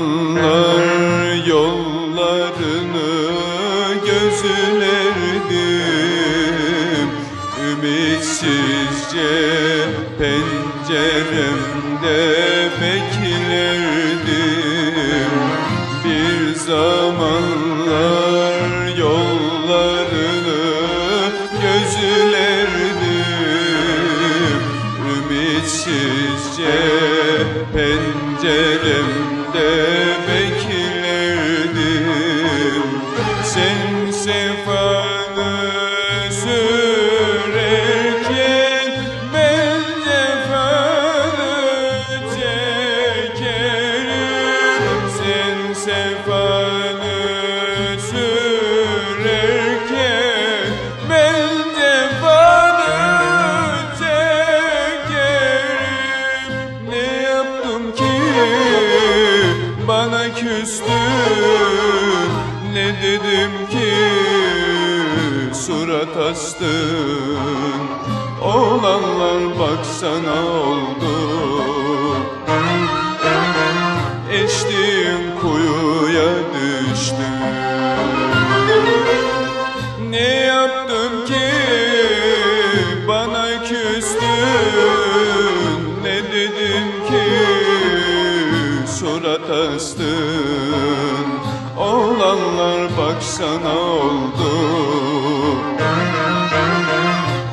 insanlar yollarını gözlerdim. Ümitsizce penceremde beklerdim. Bir zamanlar yollarını gözlerdim. Ümitsizce penceremde beklerdim. Sen küstün Ne dedim ki surat astın? Olanlar baksana oldu. Eştiğim kuyuya düştüm Ne yaptım ki bana küstün? Ne dedim ki surat astın. Olanlar baksana oldu.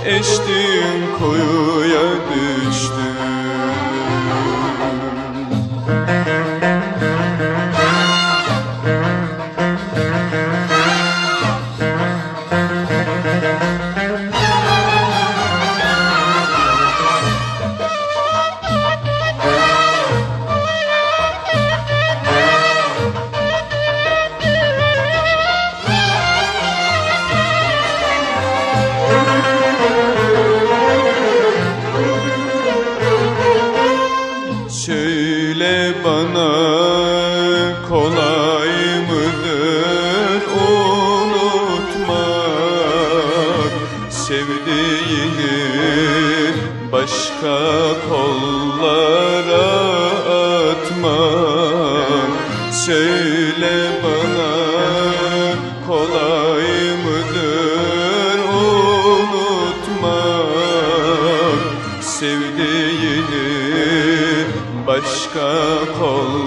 Eştiğim kuyuya başka kollara atmak Söyle bana kolay mıdır unutmak Sevdiğini başka kollara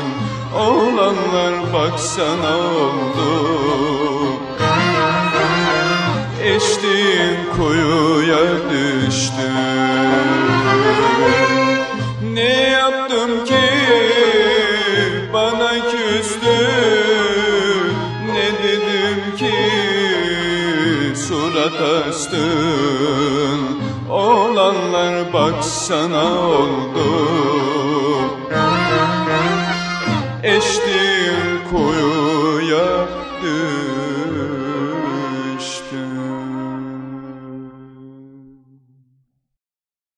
Olanlar baksana oldu. Eştiğim kuyuya düştüm Ne yaptım ki? Bana küstün Ne dedim ki? Surat astın. Olanlar baksana oldu Do.